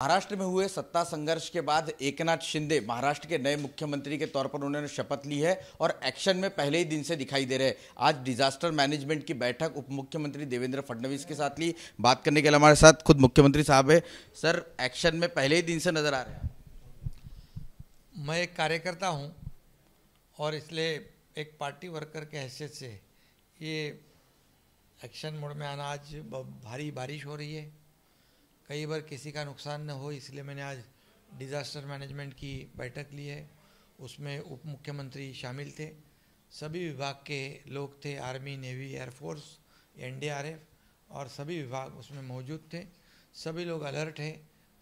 महाराष्ट्र में हुए सत्ता संघर्ष के बाद एकनाथ शिंदे महाराष्ट्र के नए मुख्यमंत्री के तौर पर उन्होंने शपथ ली है और एक्शन में पहले ही दिन से दिखाई दे रहे आज डिजास्टर मैनेजमेंट की बैठक उप मुख्यमंत्री देवेंद्र फडणवीस के साथ ली। बात करने के लिए हमारे साथ खुद मुख्यमंत्री साहब है। सर, एक्शन में पहले ही दिन से नज़र आ रहे हैं। मैं एक कार्यकर्ता हूँ और इसलिए एक पार्टी वर्कर के हैसियत से ये एक्शन मोड में आना आज भारी बारिश हो रही है। कई बार किसी का नुकसान न हो, इसलिए मैंने आज डिज़ास्टर मैनेजमेंट की बैठक ली है। उसमें उप मुख्यमंत्री शामिल थे। सभी विभाग के लोग थे आर्मी नेवी एयरफोर्स एनडीआरएफ और सभी विभाग उसमें मौजूद थे। सभी लोग अलर्ट हैं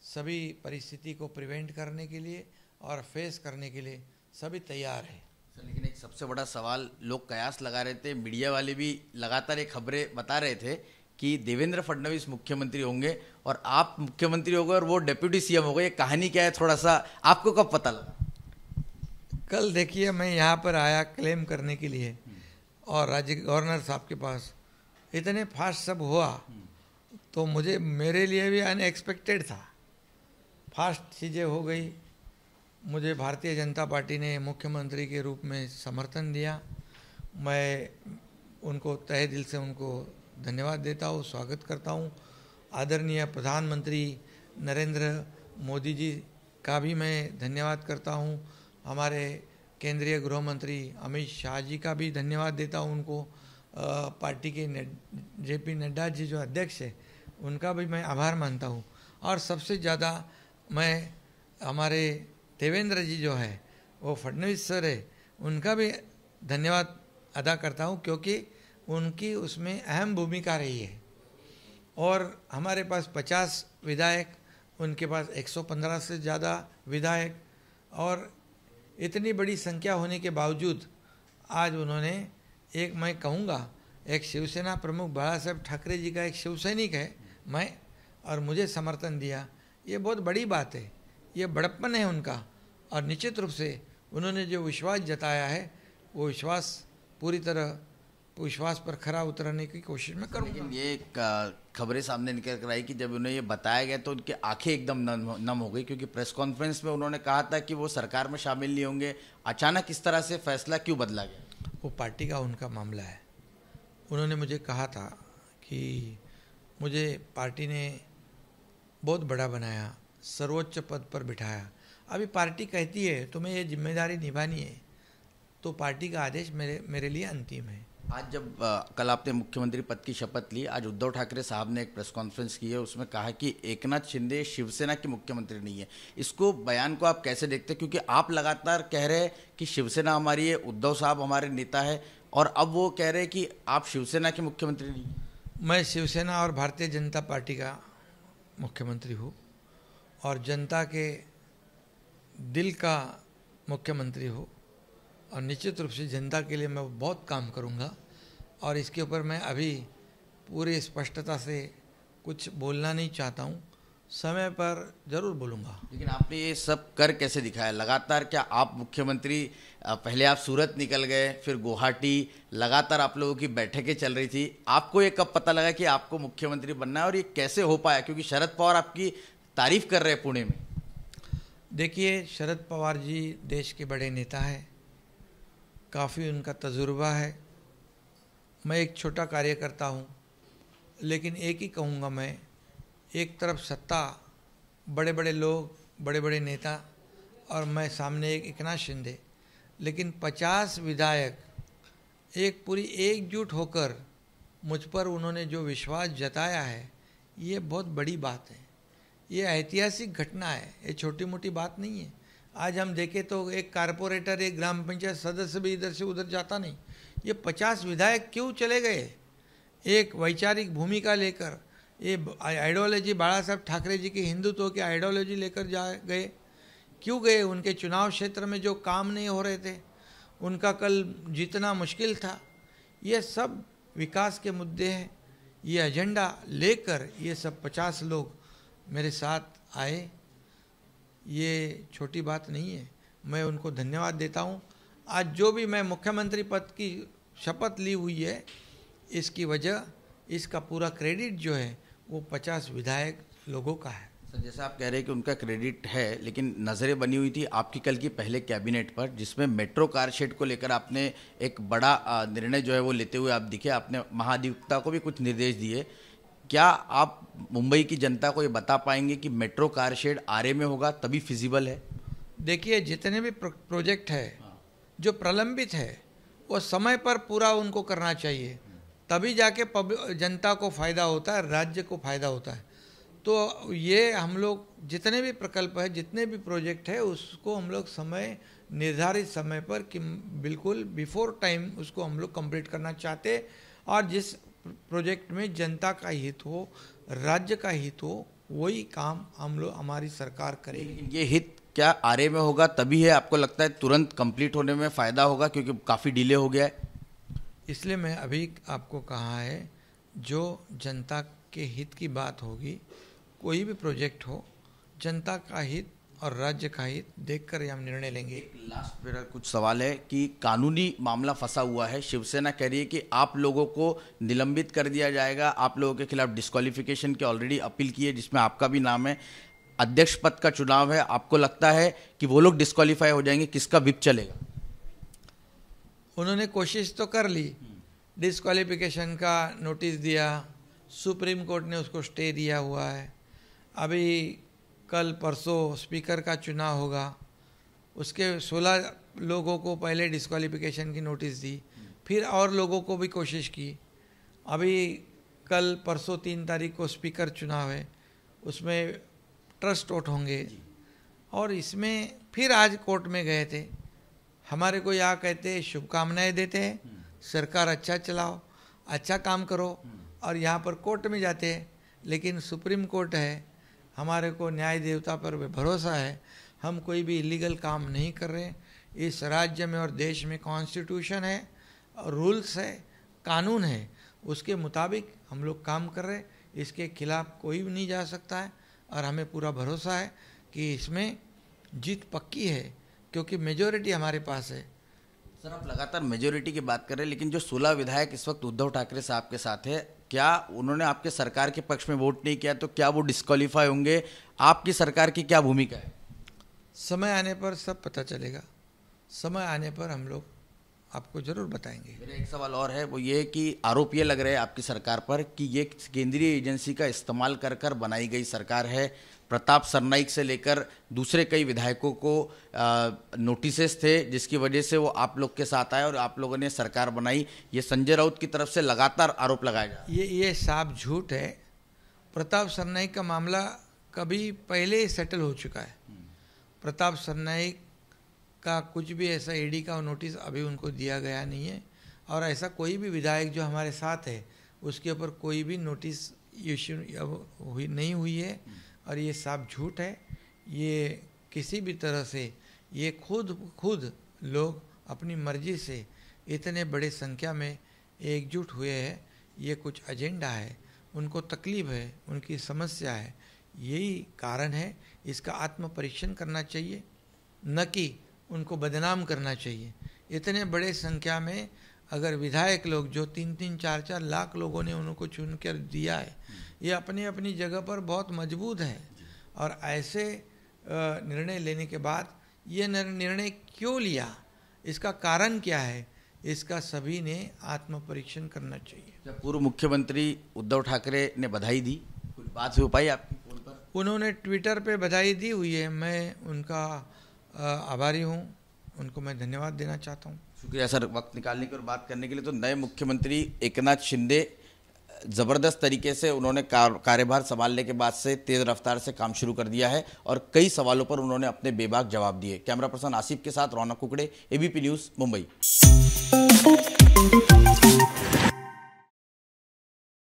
सभी परिस्थिति को प्रिवेंट करने के लिए और फेस करने के लिए सभी तैयार हैं। लेकिन एक सबसे बड़ा सवाल लोग कयास लगा रहे थे, मीडिया वाले भी लगातार एक खबरें बता रहे थे कि देवेंद्र फडणवीस मुख्यमंत्री होंगे और आप मुख्यमंत्री हो गए और वो डेप्यूटी सीएम हो गए ये कहानी क्या है थोड़ा सा आपको कब पता लगा? कल देखिए, मैं यहाँ पर आया क्लेम करने के लिए और राज्य गवर्नर साहब के पास। इतने फास्ट सब हुआ तो मुझे, मेरे लिए भी अनएक्सपेक्टेड था। फास्ट चीज़ें हो गई। मुझे भारतीय जनता पार्टी ने मुख्यमंत्री के रूप में समर्थन दिया। मैं उनको तहे दिल से उनको धन्यवाद देता हूँ, स्वागत करता हूँ। आदरणीय प्रधानमंत्री नरेंद्र मोदी जी का भी मैं धन्यवाद करता हूँ। हमारे केंद्रीय गृह मंत्री अमित शाह जी का भी धन्यवाद देता हूँ उनको। पार्टी के जे पी नड्डा जी जो अध्यक्ष है, उनका भी मैं आभार मानता हूँ। और सबसे ज़्यादा मैं, हमारे देवेंद्र जी जो है, वो फडणवीस सर है, उनका भी धन्यवाद अदा करता हूँ, क्योंकि उनकी उसमें अहम भूमिका रही है। और हमारे पास 50 विधायक, उनके पास 115 से ज़्यादा विधायक और इतनी बड़ी संख्या होने के बावजूद आज उन्होंने एक, मैं कहूँगा, एक शिवसेना प्रमुख बाला साहेब ठाकरे जी का एक शिवसैनिक है, मैं, और मुझे समर्थन दिया। ये बहुत बड़ी बात है, ये बड़प्पन है उनका, और निश्चित रूप से उन्होंने जो विश्वास जताया है, वो विश्वास पूरी तरह विश्वास पर खरा उतरने की कोशिश में करूँगा। लेकिन ये खबरें सामने निकल कर आई कि जब उन्हें ये बताया गया तो उनकी आँखें एकदम नम नम हो गई क्योंकि प्रेस कॉन्फ्रेंस में उन्होंने कहा था कि वो सरकार में शामिल नहीं होंगे। अचानक इस तरह से फैसला क्यों बदला गया? वो पार्टी का उनका मामला है। उन्होंने मुझे कहा था कि मुझे पार्टी ने बहुत बड़ा बनाया सर्वोच्च पद पर बिठाया। अभी पार्टी कहती है तुम्हें ये ज़िम्मेदारी निभानी है तो पार्टी का आदेश मेरे मेरे लिए अंतिम है। आज जब कल आपने मुख्यमंत्री पद की शपथ ली, आज उद्धव ठाकरे साहब ने एक प्रेस कॉन्फ्रेंस की है, उसमें कहा कि एकनाथ शिंदे शिवसेना के मुख्यमंत्री नहीं है। इसको, बयान को आप कैसे देखते हैं? क्योंकि आप लगातार कह रहे हैं कि शिवसेना हमारी है, उद्धव साहब हमारे नेता है, और अब वो कह रहे हैं कि आप शिवसेना के मुख्यमंत्री नहीं मैं शिवसेना और भारतीय जनता पार्टी का मुख्यमंत्री हूँ, और जनता के दिल का मुख्यमंत्री हो। और निश्चित रूप से जनता के लिए मैं बहुत काम करूँगा। और इसके ऊपर मैं अभी पूरी स्पष्टता से कुछ बोलना नहीं चाहता हूँ। समय पर ज़रूर बोलूँगा। लेकिन आपने ये सब कर कैसे दिखाया? लगातार क्या आप मुख्यमंत्री पहले आप सूरत निकल गए फिर गुवाहाटी लगातार आप लोगों की बैठकें चल रही थी। आपको ये कब पता लगा कि आपको मुख्यमंत्री बनना है और ये कैसे हो पाया? क्योंकि शरद पवार आपकी तारीफ़ कर रहे हैं पुणे में। देखिए शरद पवार जी देश के बड़े नेता हैं। काफ़ी उनका तजुर्बा है। मैं एक छोटा कार्यकर्ता हूँ, लेकिन एक ही कहूँगा मैं, एक तरफ़ सत्ता बड़े बड़े लोग बड़े बड़े नेता और मैं सामने एक एकनाथ शिंदे। लेकिन पचास विधायक एक पूरी एकजुट होकर मुझ पर उन्होंने जो विश्वास जताया है, ये बहुत बड़ी बात है। ये ऐतिहासिक घटना है, ये छोटी मोटी बात नहीं है। आज हम देखें तो एक कारपोरेटर एक ग्राम पंचायत सदस्य भी इधर से उधर जाता नहीं। ये पचास विधायक क्यों चले गए? एक वैचारिक भूमिका लेकर, ये आइडियोलॉजी बाला साहब ठाकरे जी की हिंदुत्व की आइडियोलॉजी लेकर जा गए। क्यों गए? उनके चुनाव क्षेत्र में जो काम नहीं हो रहे थे, उनका कल जीतना मुश्किल था। ये सब विकास के मुद्दे हैं। ये एजेंडा लेकर ये सब पचास लोग मेरे साथ आए। ये छोटी बात नहीं है। मैं उनको धन्यवाद देता हूँ। आज जो भी मैं मुख्यमंत्री पद की शपथ ली हुई है, इसकी वजह इसका पूरा क्रेडिट जो है, वो पचास विधायक लोगों का है। सर, जैसे आप कह रहे हैं कि उनका क्रेडिट है, लेकिन नज़रें बनी हुई थी आपकी कल की पहले कैबिनेट पर, जिसमें मेट्रो कार शेड को लेकर आपने एक बड़ा निर्णय जो है वो लेते हुए आप दिखे। आपने महाधिवक्ता को भी कुछ निर्देश दिए। क्या आप मुंबई की जनता को ये बता पाएँगे कि मेट्रो कार शेड आरे में होगा तभी फिजिबल है? देखिए जितने भी प्रोजेक्ट है जो प्रलंबित है वो समय पर पूरा उनको करना चाहिए। तभी जाके जनता को फ़ायदा होता है राज्य को फ़ायदा होता है। तो ये हम लोग जितने भी प्रकल्प है जितने भी प्रोजेक्ट है उसको हम लोग समय निर्धारित समय पर कि बिल्कुल बिफोर टाइम उसको हम लोग कंप्लीट करना चाहते और जिस प्रोजेक्ट में जनता का हित हो राज्य का हित हो वही काम हम लोग हमारी सरकार करेगी। ये हित क्या आरे में होगा तभी है आपको लगता है तुरंत कंप्लीट होने में फ़ायदा होगा क्योंकि काफ़ी डिले हो गया है? इसलिए मैं अभी आपको कहा है जो जनता के हित की बात होगी कोई भी प्रोजेक्ट हो जनता का हित और राज्य का हित देख कर हम निर्णय लेंगे। लास्ट मेरा कुछ सवाल है कि कानूनी मामला फंसा हुआ है। शिवसेना कह रही है कि आप लोगों को निलंबित कर दिया जाएगा। आप लोगों के खिलाफ डिस्कालिफिकेशन की ऑलरेडी अपील की है जिसमें आपका भी नाम है। अध्यक्ष पद का चुनाव है। आपको लगता है कि वो लोग डिस्कालीफाई हो जाएँगे? किसका विप चलेगा? उन्होंने कोशिश तो कर ली। डिस्कालिफिकेशन का नोटिस दिया। सुप्रीम कोर्ट ने उसको स्टे दिया हुआ है। अभी कल परसों स्पीकर का चुनाव होगा। उसके 16 लोगों को पहले डिस्कालिफिकेशन की नोटिस दी। फिर और लोगों को भी कोशिश की। अभी कल परसों तीन तारीख को स्पीकर चुनाव है। उसमें ट्रस्ट वोट होंगे। और इसमें फिर आज कोर्ट में गए थे। हमारे को यहाँ कहते शुभकामनाएँ देते हैं। सरकार अच्छा चलाओ अच्छा काम करो। और यहाँ पर कोर्ट में जाते हैं। लेकिन सुप्रीम कोर्ट है। हमारे को न्याय देवता पर भरोसा है। हम कोई भी इलीगल काम नहीं कर रहे। इस राज्य में और देश में कॉन्स्टिट्यूशन है रूल्स है, कानून है। उसके मुताबिक हम लोग काम कर रहे। इसके खिलाफ कोई भी नहीं जा सकता है। और हमें पूरा भरोसा है कि इसमें जीत पक्की है, क्योंकि मेजोरिटी हमारे पास है। सर, आप लगातार मेजोरिटी की बात कर रहे हैं, लेकिन जो सोलह विधायक इस वक्त उद्धव ठाकरे साहब के साथ है क्या उन्होंने आपके सरकार के पक्ष में वोट नहीं किया तो क्या वो डिस्कालीफाई होंगे? आपकी सरकार की क्या भूमिका है? समय आने पर सब पता चलेगा। समय आने पर हम लोग आपको ज़रूर बताएँगे। मेरा एक सवाल और है वो ये कि आरोप ये लग रहे हैं आपकी सरकार पर कि ये केंद्रीय एजेंसी का इस्तेमाल कर कर बनाई गई सरकार है। प्रताप सरनाइक से लेकर दूसरे कई विधायकों को नोटिस थे जिसकी वजह से वो आप लोग के साथ आए और आप लोगों ने सरकार बनाई। ये संजय राउत की तरफ़ से लगातार आरोप लगाया जा ये ये साफ़ झूठ है। प्रताप सरनाइक का मामला कभी पहले सेटल हो चुका है। प्रताप सरनाइक का कुछ भी ऐसा ईडी का नोटिस अभी उनको दिया गया नहीं है। और ऐसा कोई भी विधायक जो हमारे साथ है, उसके ऊपर कोई भी नोटिस इश्यू हुई, नहीं हुई है। और ये साफ़ झूठ है। ये किसी भी तरह से, ये खुद खुद लोग अपनी मर्ज़ी से इतने बड़े संख्या में एकजुट हुए हैं। ये कुछ एजेंडा है। उनको तकलीफ़ है, उनकी समस्या है। यही कारण है। इसका आत्म परीक्षण करना चाहिए। न कि उनको बदनाम करना चाहिए। इतने बड़े संख्या में अगर विधायक लोग जो तीन तीन चार चार लाख लोगों ने उनको चुन कर दिया है ये अपनी अपनी जगह पर बहुत मज़बूत है। और ऐसे निर्णय लेने के बाद ये निर्णय क्यों लिया? इसका कारण क्या है? इसका सभी ने आत्म परीक्षण करना चाहिए। जब पूर्व मुख्यमंत्री उद्धव ठाकरे ने बधाई दी कुछ बात हो पाई आपकी फ़ोन पर? उन्होंने ट्विटर पे बधाई दी हुई है। मैं उनका आभारी हूँ। उनको मैं धन्यवाद देना चाहता हूँ। शुक्रिया सर, वक्त निकालने की और बात करने के लिए। तो नए मुख्यमंत्री एकनाथ शिंदे, ज़बरदस्त तरीके से उन्होंने कार्यभार संभालने के बाद से तेज़ रफ्तार से काम शुरू कर दिया है और कई सवालों पर उन्होंने अपने बेबाक जवाब दिए। कैमरा पर्सन आसिफ के साथ रौनक कुकड़े, एबीपी न्यूज़, मुंबई।